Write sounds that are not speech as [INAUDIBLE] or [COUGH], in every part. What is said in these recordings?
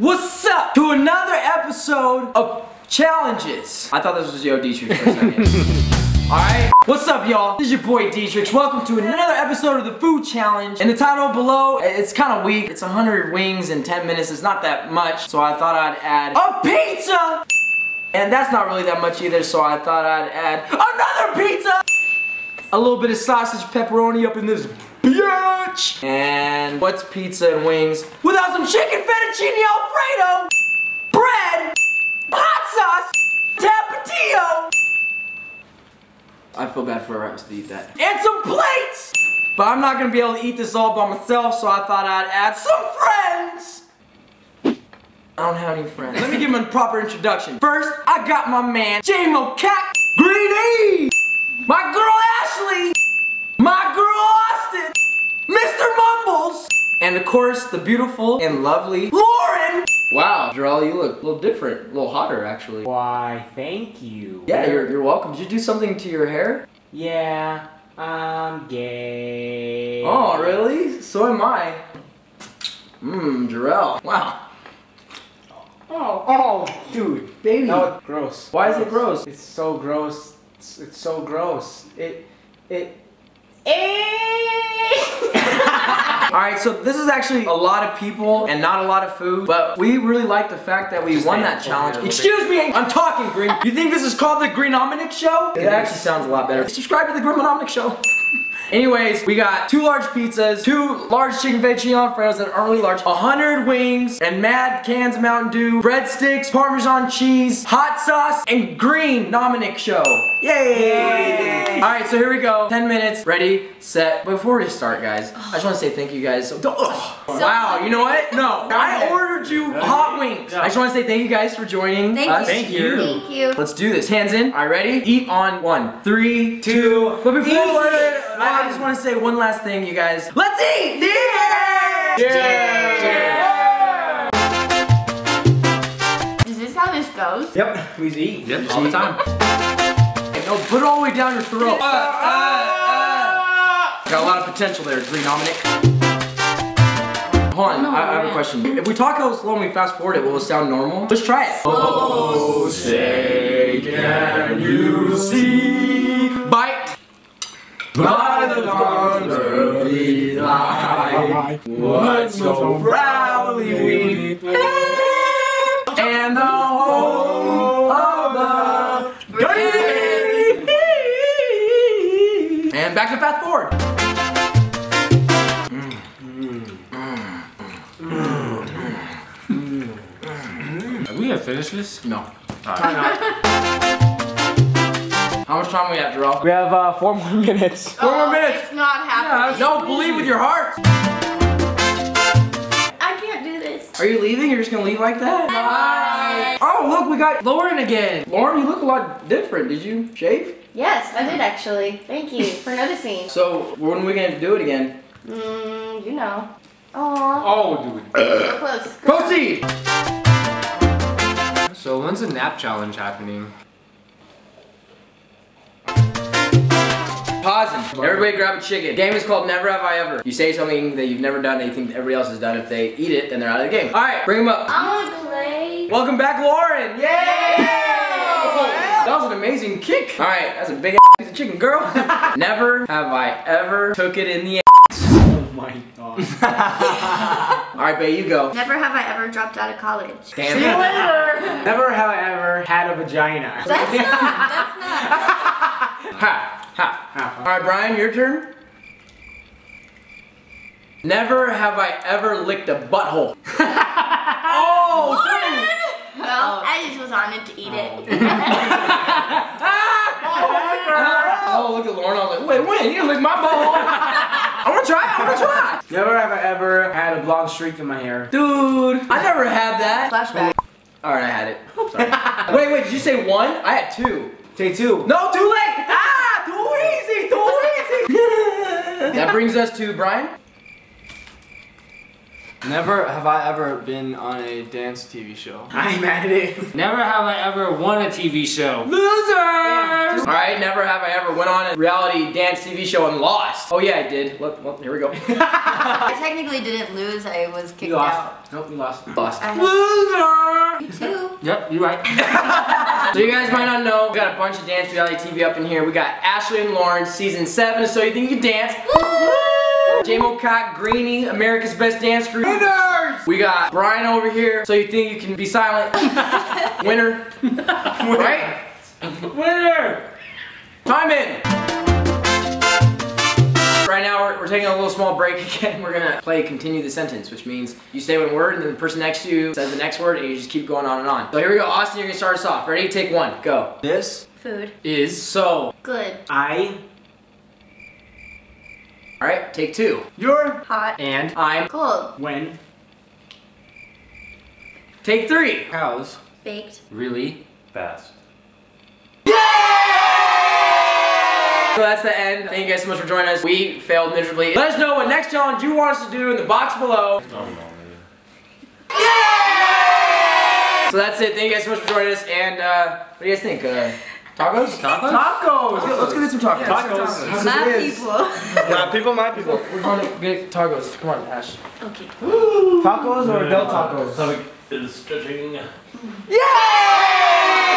What's up to another episode of challenges? I thought this was Yo D-trix for a second. [LAUGHS] Alright, what's up y'all? This is your boy D-trix. Welcome to another episode of the food challenge. In the title below, it's kind of weak. It's 100 wings in 10 minutes. It's not that much. So I thought I'd add a pizza! And that's not really that much either, so I thought I'd add another pizza! A little bit of sausage pepperoni up in this bitch! And what's pizza and wings without some chicken fettuccine alfredo, bread, hot sauce, tapatio? I feel bad for a us to eat that. And some plates! But I'm not gonna be able to eat this all by myself, so I thought I'd add some friends! I don't have any friends. Let me give him a proper introduction. First, I got my man, J-Mo Cat Greedy! My girl Ashley! My girl Austin! Mr. Mumbles! And of course, the beautiful and lovely Lauren! Wow, Jarrell, you look a little different. A little hotter, actually. Why, thank you. Yeah, you're, you're welcome. Did you do something to your hair? Yeah, I'm gay. Oh, really? So am I. Mmm, Jarrell. Wow. Oh, oh, dude. Baby. No, gross. Why is it gross? It's so gross. It's, it's so gross. It, it, [LAUGHS] eh. Alright, so this is actually a lot of people and not a lot of food, but we really like the fact that we Just won that challenge. here a little Excuse me, I'm talking, Green. You think this is called the Greenominic Show? It actually sounds a lot better. Subscribe to the Greenominic Show. Anyways, we got two large pizzas, two large chicken fettuccine alfredos that aren't really large, 100 wings, and mad cans of Mountain Dew, breadsticks, Parmesan cheese, hot sauce, and green Nominic show. Yay! Alright, so here we go. 10 minutes, ready, set. Before we start, guys, I just want to say thank you guys. So, don't- wow, you know what? No, [LAUGHS] I ordered you hot wings. I just want to say thank you guys for joining Thank us. you. Thank you. Thank you. Let's do this. Hands in. All right, ready? Eat on one, three, two. But before Eat. I just want to say one last thing, you guys. Let's eat! Yeah! Is this how this goes? Yep, please eat. Yep, all the time. Hey, no, put it all the way down your throat. Uh, uh, uh. Got a lot of potential there, Green Dominic. Hold on, I, I have a question. If we talk how slow and we fast forward it, will it sound normal? Let's try it. Oh, say can you see? Bite. By light, what so proudly we hailed, and the whole of the great. And back to fast forward. Are we gonna finish this? No. [LAUGHS] How much time we have, Jarrell? We have uh, four more minutes. Four more Oh, minutes. It's not happening. No, believe with your heart. Are you leaving? You're just gonna leave like that? Bye. Oh, look, we got Lauren again. Lauren, you look a lot different. Did you shave? Yes, I did actually. Thank you for [LAUGHS] noticing. So, when are we gonna do it again? Mmm, you know. Aww. Oh, dude. So close. Proceed! So when's the nap challenge happening? Pausing. Everybody grab a chicken. game is called Never Have I Ever. You say something that you've never done that you think everybody else has done. If they eat it, then they're out of the game. All right, bring them up. I want to play. Welcome back, Lauren. Yay! That was an amazing kick. All right, that's a big piece of chicken, girl. [LAUGHS] Never have I ever took it in the ass. Oh my god. [LAUGHS] All right, babe, you go. Never have I ever dropped out of college. Damn See you later. [LAUGHS] Never have I ever had a vagina. That's not. That's not. All right, Brian, your turn. Never have I ever licked a butthole. [LAUGHS] oh, dude. Well, I just was on it to eat it. Oh, [LAUGHS] oh, oh look at Lauren. I was like, wait, when? You lick my butthole. [LAUGHS] I want to try. I want to try. Never have I ever had a blonde streak in my hair. Dude, I never had that. Flashback. All right, I had it. Sorry. wait, wait, did you say one? I had two. Take two. No, too late. Ah, too easy, too easy. That brings us to Brian. Never have I ever been on a dance TV show. I'm mad at it. Never have I ever won a TV show. Losers! Alright, never have I ever went on a reality dance TV show and lost. Oh yeah, I did. Well, well here we go. [LAUGHS] [LAUGHS] I technically didn't lose. I was kicked out. You out. lost. Nope, you lost. Lost. Loser! had two. Yep, you're right. [LAUGHS] So you guys might not know, we got a bunch of dance reality TV up in here. We got Ashley and Lauren, season 7, So You Think You Can Dance. J-Mo Cock, Greenie, America's Best Dance Crew. Winners! We got Brian over here, So You Think You Can Be Silent. [LAUGHS] Winner. [LAUGHS] right? Winner! Time in! Right now, we're, we're taking a little small break [LAUGHS] again. We're gonna play continue the sentence, which means you say one word and then the person next to you says the next word and you just keep going on and on. So here we go. Austin, you're gonna start us off. Ready? Take one. Go. This, Food. Is so. Good. I, Alright, take two. You're Hot. And I'm. Cold. when, Take three. cows, Baked. Really? Fast. So that's the end. Thank you guys so much for joining us. We failed miserably. Let us know what next challenge you want us to do in the box below. So that's it. Thank you guys so much for joining us. And uh, what do you guys think? Uh, tacos? Tacos? tacos. Let's let's go get some tacos. Tacos. My people. My people, my people. We're going to get tacos. Come on, Ash. Okay. Tacos or Del Tacos? Stomach is stretching.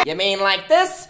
You mean like this?